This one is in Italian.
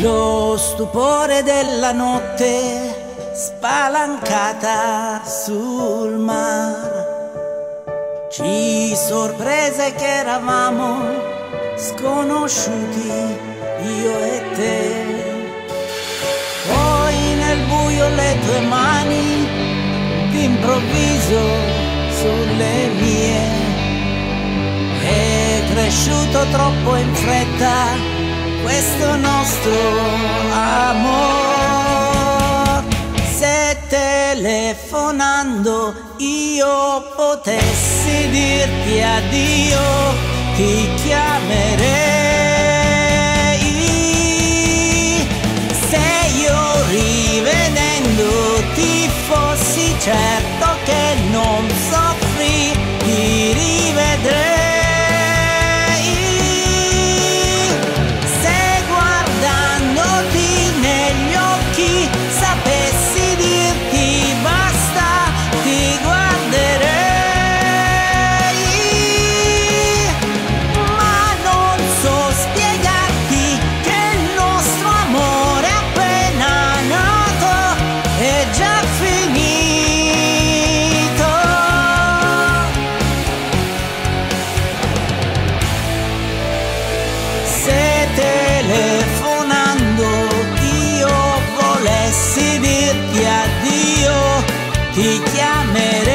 Lo stupore della notte spalancata sul mar. Ci sorprese che eravamo sconosciuti io e te. Poi nel buio le tue mani d'improvviso sulle mie. È cresciuto troppo in fretta questo nostro amor. Se telefonando io potessi dirti addio, ti chiamerei. Certo che non soffri, ti chiamerò.